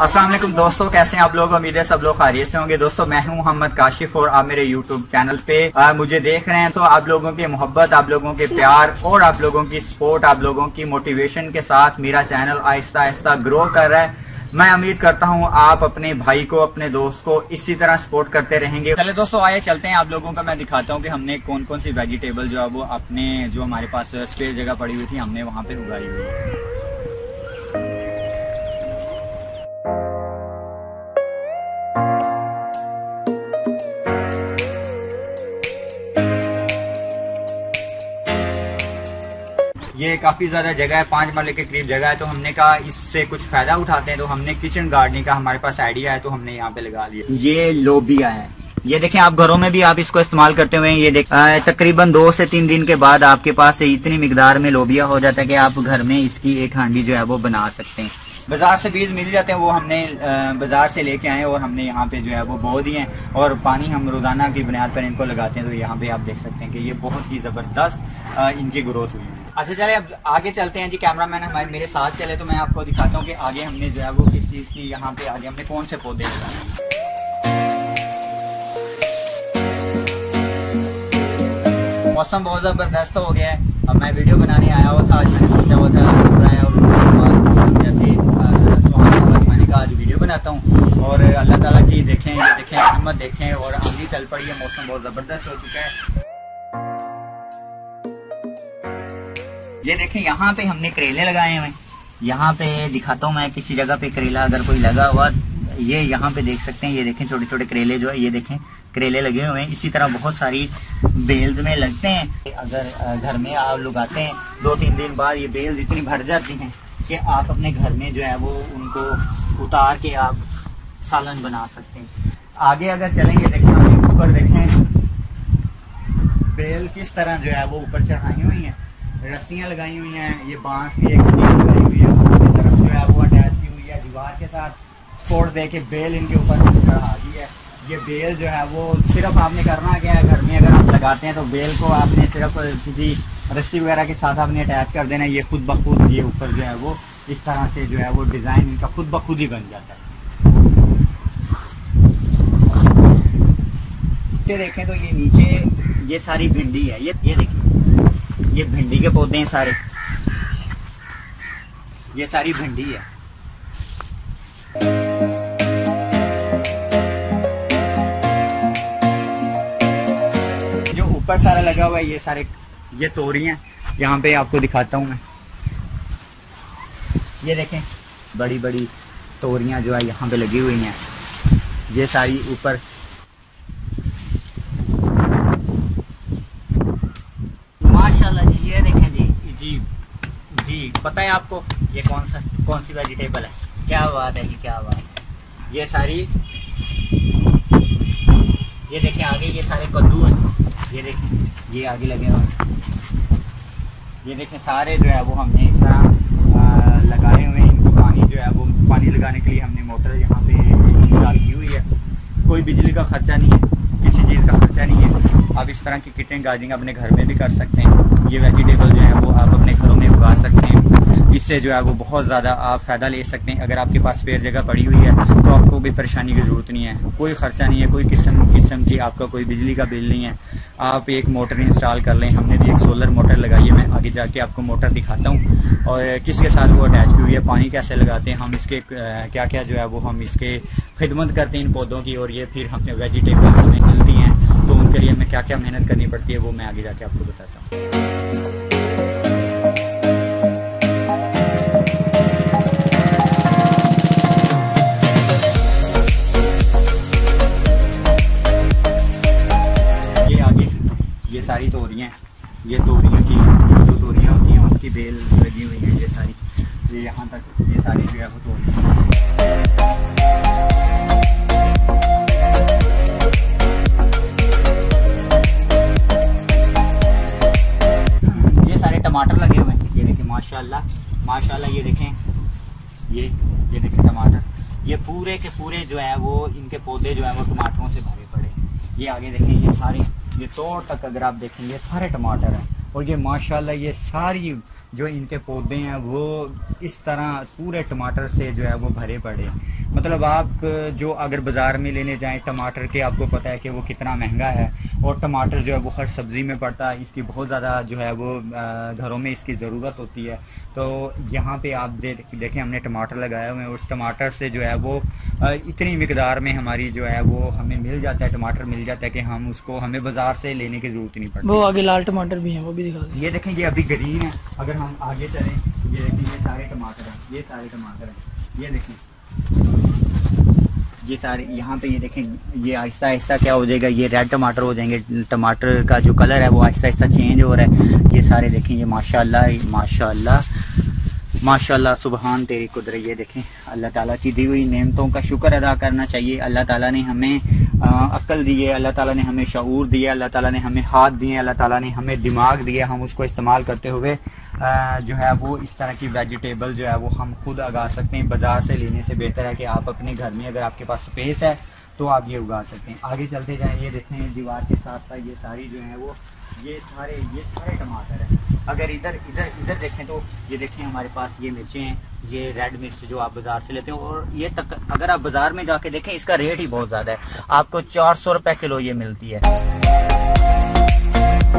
असलम दोस्तों कैसे हैं आप लोग? उम्मीद है सब लोग खारियत से होंगे। दोस्तों मैं हूँ मोहम्मद काशिफ और आप मेरे यूट्यूब चैनल पे आ, मुझे देख रहे हैं तो आप लोगों की मोहब्बत आप लोगों के प्यार और आप लोगों की सपोर्ट आप लोगों की मोटिवेशन के साथ मेरा चैनल आहिस्ता आहिस्ता ग्रो कर रहा है। मैं उम्मीद करता हूँ आप अपने भाई को अपने दोस्त को इसी तरह सपोर्ट करते रहेंगे। चले दोस्तों आए चलते हैं आप लोगों का। मैं दिखाता हूँ कि हमने कौन कौन सी वेजिटेबल जो है वो अपने जो हमारे पास स्पेयर जगह पड़ी हुई थी हमने वहाँ पे उगाई हुई है। काफ़ी ज़्यादा जगह है, पाँच मरले के करीब जगह है तो हमने कहा इससे कुछ फ़ायदा उठाते हैं तो हमने किचन गार्डनिंग का हमारे पास आइडिया है तो हमने यहाँ पे लगा लिया। ये लोबिया है। ये देखें, आप घरों में भी आप इसको इस्तेमाल करते हुए ये देख तकरीबन दो से तीन दिन के बाद आपके पास इतनी मिकदार में लोबिया हो जाता है कि आप घर में इसकी एक हांडी जो है, वो बना सकते हैं। बाज़ार से बीज मिल जाते हैं, वो हमने बाज़ार से लेके आए और हमने यहाँ पे जो है, वो बो दिए और पानी हम रोज़ाना की बुनियाद पर इनको लगाते हैं तो यहाँ पे आप देख सकते हैं कि ये बहुत ही ज़बरदस्त इनकी ग्रोथ हुई है। अच्छा चले, अब आगे चलते हैं जी कैमरा मैन हमारे मेरे साथ चले तो मैं आपको दिखाता हूँ कि आगे हमने जो है वो किस चीज़ की, यहाँ पे आगे हमने कौन से पौधे लगाए मौसम बहुत ज़बरदस्त हो गया है। अब मैं वीडियो बनाने आया हुआ था, आज मैंने सोचा हुआ था जैसे मैंने कहा आज वीडियो बनाता हूँ। और अल्लाह ताला की देखें देखें रहमत देखें, और आंधी चल पड़ी है, मौसम बहुत ज़बरदस्त हो चुका है। ये देखें, यहाँ पे हमने करेले लगाए हुए यहाँ पे दिखाता हूँ मैं किसी जगह पे करेला अगर कोई लगा हुआ, ये यहाँ पे देख सकते हैं, ये देखें छोटे छोटे करेले जो है, ये देखें, करेले लगे हुए हैं। इसी तरह बहुत सारी बेल्स में लगते हैं। अगर घर में आप लोग आते हैं दो तीन दिन बाद ये बेल्स इतनी भर जाती हैं कि आप अपने घर में जो है वो उनको उतार के आप सालन बना सकते हैं। आगे अगर चलेंगे, देखें ऊपर देखें। बेल किस तरह जो है वो ऊपर चढ़ाई हुई है। रस्सियाँ लगाई हुई हैं, ये बाँस की एक लगाई हुई है दूसरी तरफ़ जो है वो अटैच की हुई है दीवार के साथ। छोड़ दे के बेल इनके ऊपर चढ़ा दी है। ये बेल जो है वो सिर्फ़ आपने करना क्या है? घर में अगर आप लगाते हैं तो बेल को आपने सिर्फ़ किसी रस्सी वगैरह के साथ आपने अटैच कर देना ये खुद ब खुद ये ऊपर जो है वो इस तरह से जो है वो डिज़ाइन इनका खुद ब खुद ही बन जाता है। देखें तो ये नीचे ये सारी भिंडी है। ये ये देखिए ये भिंडी के पौधे हैं सारे। ये सारी भिंडी है। जो ऊपर सारा लगा हुआ है, ये सारे, ये तोरियाँ यहाँ पे आपको दिखाता हूँ मैं। ये देखें बड़ी बड़ी तोरियाँ जो है यहाँ पे लगी हुई हैं। ये सारी ऊपर जी पता है आपको ये कौन सा, कौन सी वेजिटेबल है? क्या बात है जी, क्या बात ये सारी, ये देखें, आगे ये सारे कद्दू हैं। ये देखें, ये आगे लगे हुए हैं। ये देखें, सारे जो है वो हमने इस तरह लगाए हुए हैं। इनको पानी जो है वो, पानी लगाने के लिए हमने मोटर यहाँ पे इंस्टॉल की हुई है। कोई बिजली का खर्चा नहीं है, किसी चीज़ का खर्चा नहीं है। आप इस तरह की किटें गार्डनिंग अपने घर में भी कर सकते हैं। ये वेजिटेबल जो है वो आप अपने घरों में उगा सकते हैं। इससे जो है वो बहुत ज़्यादा आप फ़ायदा ले सकते हैं। अगर आपके पास स्पेयर जगह पड़ी हुई है तो आपको भी परेशानी की ज़रूरत नहीं है। कोई ख़र्चा नहीं है, कोई किस्म किस्म की आपका कोई बिजली का बिल नहीं है। आप एक मोटर इंस्टॉल कर लें। हमने भी एक सोलर मोटर लगाई है। मैं आगे जाके आपको मोटर दिखाता हूँ। और किसके साथ वो अटैच हुई है, पानी कैसे लगाते हैं, हम इसके क्या क्या जो है वो हम इसके खिदमत करते हैं इन पौधों की, और ये फिर हमें वेजिटेबल हमें मिलती हैं तो उनके लिए हमें क्या क्या मेहनत करनी पड़ती है, वो मैं आगे जाके आपको बताता हूँ। सारी तोरियाँ ये तोरियों की, जो तोरियाँ होती हैं, उनकी बेल लगी हुई है, ये सारी। ये यहाँ तक, ये सारी जो है वो तोरियाँ ये सारे टमाटर लगे हुए हैं। ये देखें, माशाल्लाह माशाल्लाह, ये देखें। ये ये देखें टमाटर। ये पूरे के पूरे जो है वो, इनके पौधे जो है वो टमाटरों से भरे पड़े ये आगे देखें, ये सारे ये तोड़ तक अगर आप देखेंगे सारे टमाटर हैं और ये माशाल्लाह ये सारी जो इनके पौधे हैं, वो इस तरह पूरे टमाटर से जो है वो भरे पड़े मतलब आप जो अगर बाज़ार में लेने जाएँ टमाटर के आपको पता है कि वो कितना महँगा है। और टमाटर जो है वो हर सब्ज़ी में पड़ता है। इसकी बहुत ज़्यादा जो है वो घरों में इसकी ज़रूरत होती है। तो यहाँ पे आप दे, देखें हमने टमाटर लगाए हुए हैं। उस टमाटर से जो है वो इतनी मकदार में हमारी जो है वो हमें मिल जाता है टमाटर मिल जाता है कि हम उसको हमें बाज़ार से लेने की ज़रूरत नहीं पड़ती। वो आगे लाल टमाटर भी हैं वो भी दिखा ये देखें ये अभी ग्रीन है। अगर हम आगे चलें ये देखें ये सारे टमाटर हैं ये सारे टमाटर हैं। ये देखें। ये सारे, यहाँ पे ये देखें, ये आहिस्ता आहिस्ता क्या हो जाएगा, ये रेड टमाटर हो जाएँगे, टमाटर का जो कलर है वो आहिस्ता आहिस्ता चेंज हो रहा है। ये सारे देखें, ये माशाल्लाह माशाल्लाह माशाल्लाह सुबहान तेरी कुदरत, ये देखें, अल्लाह ताला की दी हुई नेमतों का शुक्र अदा करना चाहिए। अल्लाह ताला ने हमें अक्ल दी है, अल्लाह ताला ने हमें शूर दिया, अल्लाह ताला ने हमें हाथ दिए, अल्लाह ताला ने हमें दिमाग दिया, हम उसको इस्तेमाल करते हुए जो है वो इस तरह की वेजिटेबल जो है वो हम खुद उगा सकते हैं, बाज़ार से लेने से बेहतर है कि आप अपने घर में अगर आपके पास स्पेस है तो आप ये उगा सकते हैं। आगे चलते जाएँ, ये देखें दीवार के साथ साथ ये सारी जो है वो, ये सारे ये सारे टमाटर हैं। अगर इधर इधर इधर देखें तो ये देखें हमारे पास ये मिर्चें हैं, ये रेड मिर्च जो आप बाज़ार से लेते हो, और ये तक, अगर आप बाज़ार में जाके देखें, इसका रेट ही बहुत ज़्यादा है। आपको चार सौ रुपए किलो ये मिलती है।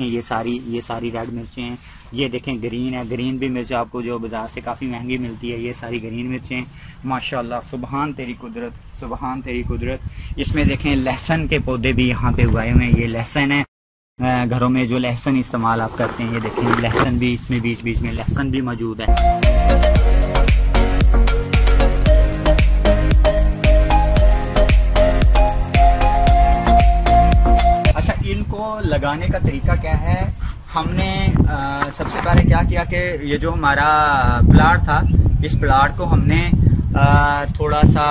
ये सारी ये सारी रेड मिर्चें हैं ये देखें ग्रीन है ग्रीन भी मिर्च आपको जो बाज़ार से काफ़ी महँगी मिलती है, ये सारी ग्रीन मिर्चें, माशाल्लाह सुबहान तेरी कुदरत सुबहान तेरी कुदरत। इसमें देखें लहसन के पौधे भी यहाँ पे उगाए हुए हैं, ये लहसन है। घरों में जो लहसन इस्तेमाल आप करते हैं, ये देखें लहसन भी इसमें बीच बीच में लहसन भी मौजूद है। लगाने का तरीका क्या है? हमने आ, सबसे पहले क्या किया कि ये जो हमारा प्लाट था इस प्लाट को हमने आ, थोड़ा सा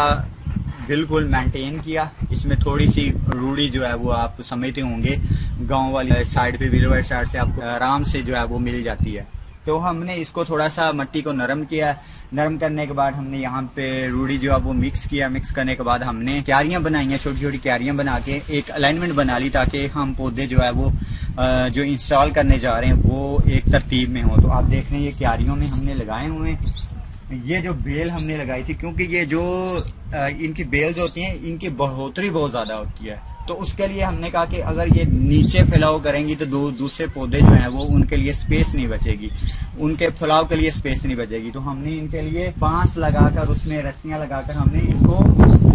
बिल्कुल मेंटेन किया। इसमें थोड़ी सी रूढ़ी जो है वो आप समझते होंगे गाँव वाली साइड पे विलवर साइड से आपको आराम से जो है वो मिल जाती है। तो हमने इसको थोड़ा सा मट्टी को नरम किया। नरम करने के बाद हमने यहाँ पे रूढ़ी जो है वो मिक्स किया। मिक्स करने के बाद हमने क्यारियाँ बनाई हैं, छोटी छोटी क्यारियाँ बना के, एक अलाइनमेंट बना ली ताकि हम पौधे जो है वो जो इंस्टॉल करने जा रहे हैं वो एक तरतीब में हो। तो आप देख रहे हैं ये क्यारियों में हमने लगाए हुए हैं। ये जो बेल हमने लगाई थी, क्योंकि ये जो इनकी बेल्स होती हैं, इनकी बढ़ोतरी बहुत ज़्यादा होती है। तो उसके लिए हमने कहा कि अगर ये नीचे फैलाव करेंगी तो दूसरे पौधे जो हैं वो उनके लिए स्पेस नहीं बचेगी। उनके फैलाव के लिए स्पेस नहीं बचेगी। तो हमने इनके लिए बाँस लगाकर, उसमें रस्सियाँ लगाकर हमने इनको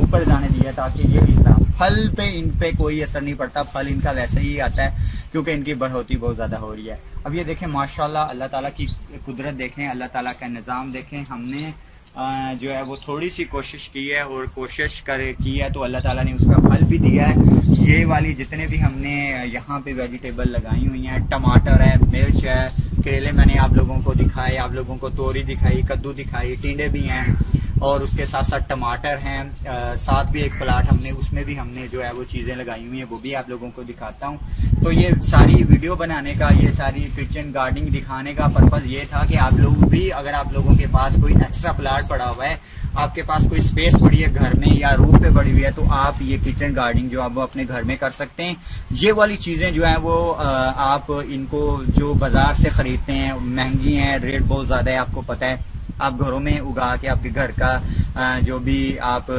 ऊपर जाने दिया ताकि ये तरह फल पे इन पे कोई असर नहीं पड़ता। फल इनका वैसे ही आता है क्योंकि इनकी बढ़ोतरी बहुत ज़्यादा हो रही है। अब ये देखें, माशाल्लाह, अल्लाह ताला की कुदरत देखें, अल्लाह ताला का निज़ाम देखें। हमने जो है वो थोड़ी सी कोशिश की है और कोशिश कर, की है तो अल्लाह ताला ने उसका फल भी दिया है। ये वाली जितने भी हमने यहाँ पे वेजिटेबल लगाई हुई हैं, टमाटर है, मिर्च है करेले मैंने आप लोगों को दिखाए, आप लोगों को तोरी दिखाई, कद्दू दिखाई, टिंडे भी हैं। और उसके साथ साथ टमाटर हैं साथ भी एक प्लाट हमने, उसमें भी हमने जो है वो चीज़ें लगाई हुई हैं, वो भी आप लोगों को दिखाता हूँ। तो ये सारी वीडियो बनाने का, ये सारी किचन गार्डनिंग दिखाने का पर्पज़ ये था कि आप लोग भी, अगर आप लोगों के पास कोई एक्स्ट्रा प्लाट पड़ा हुआ है, आपके पास कोई स्पेस पड़ी है घर में या रूम पे पड़ी हुई है तो आप ये किचन गार्डनिंग जो आप वो अपने घर में कर सकते हैं। ये वाली चीज़ें जो है वो आप इनको जो बाज़ार से खरीदते हैं, महँगी हैं रेट बहुत ज़्यादा है, आपको पता है। आप घरों में उगा के आपके घर का जो भी आप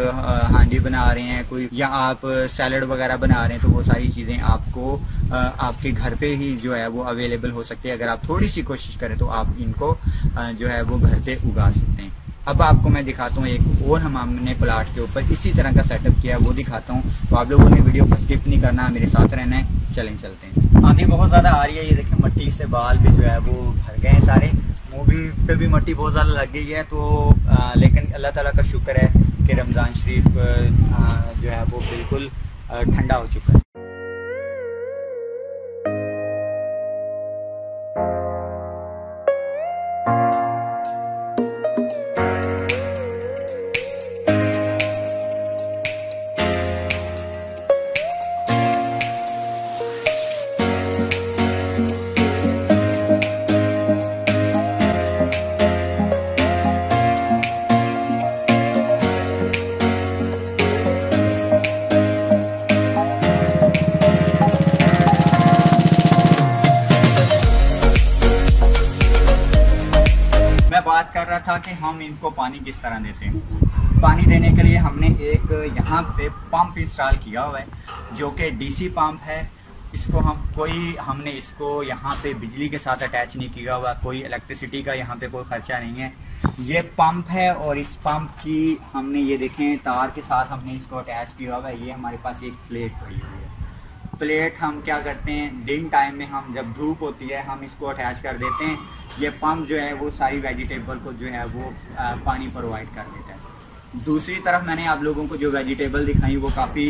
हांडी बना रहे हैं, कोई, या आप सैलड वगैरह बना रहे हैं तो वो सारी चीज़ें आपको आपके घर पे ही जो है वो अवेलेबल हो सकती है। अगर आप थोड़ी सी कोशिश करें तो आप इनको जो है वो घर पे उगा सकते हैं। अब आपको मैं दिखाता हूँ एक और हम हमने प्लाट के ऊपर इसी तरह का सेटअप किया है, वो दिखाता हूँ। तो आप लोगों ने वीडियो को स्किप नहीं करना, मेरे साथ रहना है, चलें, चलते हैं। आंधी बहुत ज़्यादा आ रही है, ये देखें, मट्टी से बाल भी जो है वो भर गए हैं सारे। मूवी पे भी मट्टी बहुत ज़्यादा लग गई है तो आ, लेकिन अल्लाह ताला का शुक्र है कि रमज़ान शरीफ आ, जो है वो बिल्कुल ठंडा हो चुका है। बात कर रहा था कि हम इनको पानी किस तरह देते हैं। पानी देने के लिए हमने एक यहाँ पे पंप इंस्टॉल किया हुआ है, जो कि डीसी पंप है। इसको हम कोई, हमने इसको यहाँ पे बिजली के साथ अटैच नहीं किया हुआ, कोई इलेक्ट्रिसिटी का यहाँ पे कोई खर्चा नहीं है। ये पंप है और इस पंप की हमने ये देखें, तार के साथ हमने इसको अटैच किया हुआ है। ये हमारे पास एक प्लेट पड़ी हुई है। प्लेट हम क्या करते हैं? दिन टाइम में हम जब धूप होती है, हम इसको अटैच कर देते हैं। ये पंप जो है, वो सारी वेजिटेबल को जो है, वो पानी प्रोवाइड कर देता है। दूसरी तरफ़ मैंने आप लोगों को जो वेजिटेबल दिखाई, वो काफ़ी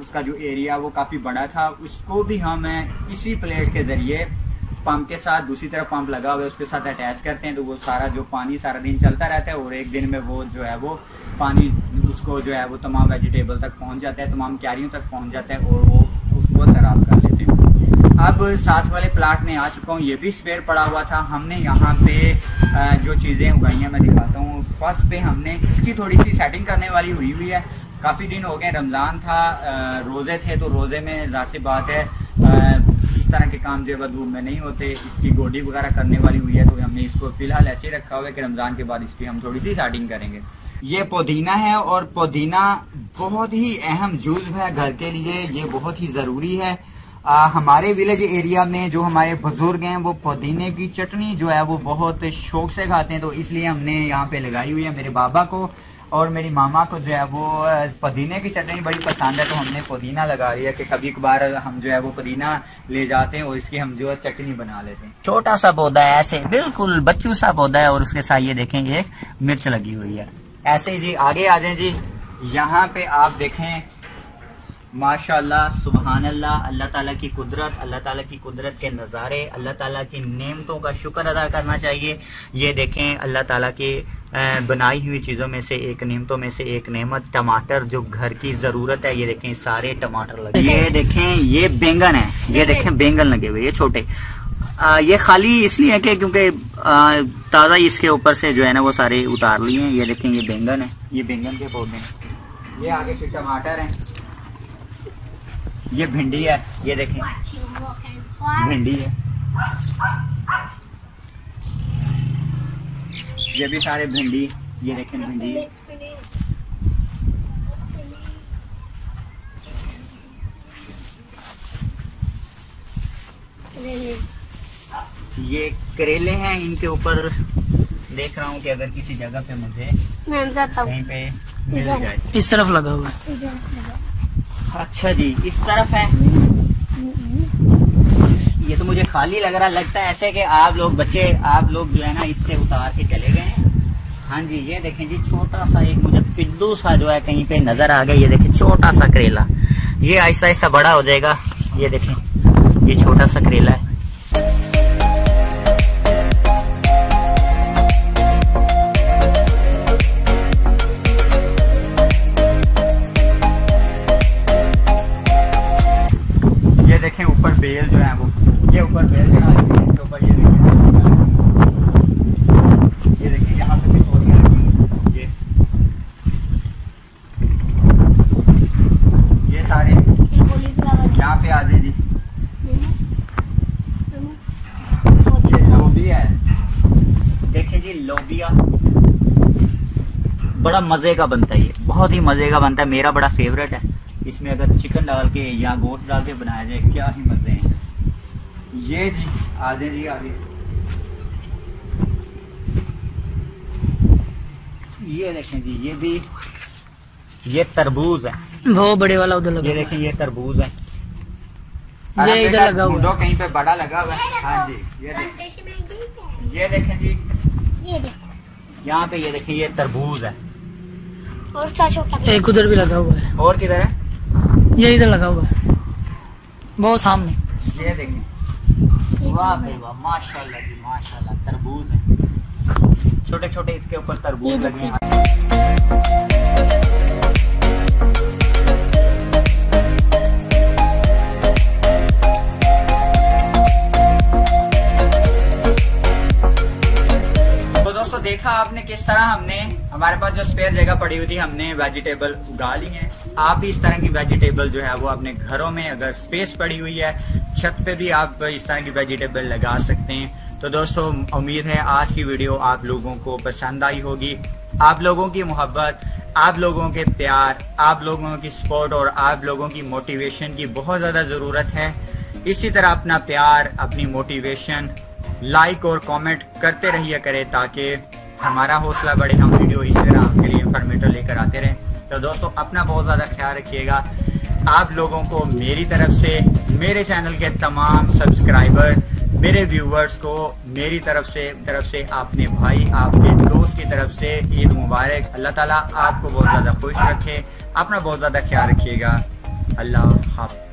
उसका जो एरिया वो काफ़ी बड़ा था। उसको भी हम इसी प्लेट के ज़रिए पंप के साथ, दूसरी तरफ़ पंप लगा हुआ है, उसके साथ अटैच करते हैं। तो वो सारा जो पानी सारा दिन चलता रहता है और एक दिन में वो जो है, वो पानी उसको जो है, वो तमाम वेजिटेबल तक पहुँच जाता है, तमाम क्यारियों तक पहुँच जाता है और वो उसको सराब कर लेते हैं साथ वाले प्लाट में आ चुका हूँ, ये भी स्पेयर पड़ा हुआ था। हमने यहाँ पे जो चीज़ें उगाई हैं, मैं दिखाता हूँ। फ़र्स्ट पे हमने इसकी थोड़ी सी सेटिंग करने वाली हुई हुई है। काफ़ी दिन हो गए, रमज़ान था रोज़े थे तो रोज़े में ज़ात सी बात है इस तरह के काम जो है में नहीं होते, इसकी गोडी वगैरह करने वाली हुई है तो हमने इसको फ़िलहाल ऐसे ही रखा हुआ है कि रमज़ान के बाद इसकी हम थोड़ी सी सेटिंग करेंगे। ये पुदीना है, और पुदीना बहुत ही अहम जूस है घर के लिए, ये बहुत ही ज़रूरी है। आ, हमारे विलेज एरिया में जो हमारे बुज़ुर्ग हैं वो पुदीने की चटनी जो है वो बहुत शौक से खाते हैं तो इसलिए हमने यहाँ पे लगाई हुई है मेरे बाबा को और मेरी मामा को जो है वो पुदीने की चटनी बड़ी पसंद है तो हमने पुदीना लगा लिया कि कभी कभार हम जो है वो पुदीना ले जाते हैं और इसकी हम जो है चटनी बना लेते हैं। छोटा सा पौधा है ऐसे बिल्कुल बच्चू सा पौधा है और उसके साथ ये देखें एक मिर्च लगी हुई है। ऐसे जी आगे आ जाए जी यहाँ पे आप देखें माशाल्लाह सुबहान अल्लाह अल्लाह ताला की कुदरत अल्लाह ताला की कुदरत के नज़ारे अल्लाह ताला की नेमतों का शुक्र अदा करना चाहिए। ये देखें अल्लाह ताला की बनाई हुई चीज़ों में से एक नेमतों में से एक नेमत टमाटर जो घर की ज़रूरत है। ये देखें सारे टमाटर लगे ये देखें ये बैंगन है। ये देखें बैंगन लगे हुए ये छोटे। आ, ये खाली इसलिए है कि क्योंकि ताज़ा इसके ऊपर से जो है ना वो सारे उतार लिए हैं। ये देखें ये बैंगन है। ये बैंगन के पौधे हैं। ये आगे के टमाटर हैं। ये भिंडी है ये देखें। भिंडी है। ये भी सारे भिंडी ये देखें भिंडी। ये करेले हैं इनके ऊपर। देख रहा हूँ कि अगर किसी जगह पे मुझे कहीं पे मिल जाए। इस तरफ़ लगा हुआ है। अच्छा जी, इस तरफ़ है। ये तो मुझे खाली लग रहा, लगता है ऐसे कि आप लोग बच्चे, आप लोग जो है ना, इससे उतार के चले गए हैं। हाँ जी, ये देखें जी, छोटा सा एक मुझे पिद्दू सा जो है कहीं पे नज़र आ गया, ये देखें, छोटा सा करेला। ये ऐसा ऐसा बड़ा हो जाएगा, ये देखें, ये छोटा सा करेला है। बेल जो है वो ये ऊपर बेल जो है इसके ऊपर ये देखिए ये देखिए यहाँ पे भी रखी ये। ये सारे यहाँ पे आ जी। ये लोबिया है। देखिए जी लोबिया। बड़ा मज़े का बनता है ये बहुत ही मज़े का बनता है मेरा बड़ा फेवरेट है। इसमें अगर चिकन डाल के या गोश्त डाल के बनाया जाए क्या ही मज़े हैं। ये जी आधे जी आगे ये देखें जी ये भी ये तरबूज है। वो बड़े वाला उधर लगा ये देखें ये तरबूज है। ये इधर लगा हुआ कहीं पे बड़ा लगा हुआ है। हाँ जी ये देखें। ये देखें जी। यहाँ पे ये देखें ये तरबूज है। और छोटा एक उधर भी लगा हुआ है। और किधर है? ये इधर लगा हुआ है। बहुत सामने। ये देखिए। वाह भाई वाह माशाल्लाह जी माशाल्लाह तरबूज है। छोटे छोटे इसके ऊपर तरबूज लगे हैं। देखा आपने किस तरह हमने हमारे पास जो स्पेयर जगह पड़ी हुई थी हमने वेजिटेबल उगा ली है। आप भी इस तरह की वेजिटेबल जो है, वो अपने घरों में अगर स्पेस पड़ी हुई है, छत पे भी आप इस तरह की वेजिटेबल लगा सकते हैं। तो दोस्तों, उम्मीद है आज की वीडियो आप लोगों को पसंद आई होगी। आप लोगों की मोहब्बत, आप लोगों के प्यार, आप लोगों की सपोर्ट और आप लोगों की मोटिवेशन की बहुत ज़्यादा ज़रूरत है। इसी तरह अपना प्यार, अपनी मोटिवेशन लाइक और कमेंट करते रहिए करें ताकि हमारा हौसला बढ़े। हम वीडियो इस तरह आपके लिए इंफॉर्मेटिव लेकर आते रहें। तो दोस्तों, अपना बहुत ज़्यादा ख्याल रखिएगा। आप लोगों को मेरी तरफ़ से, मेरे चैनल के तमाम सब्सक्राइबर, मेरे व्यूवर्स को मेरी तरफ़ से तरफ़ से आपने भाई, आपके दोस्त की तरफ़ से ईद मुबारक। अल्लाह ताला आपको बहुत ज़्यादा खुश रखे। अपना बहुत ज़्यादा ख्याल रखिएगा। अल्लाह हाफ़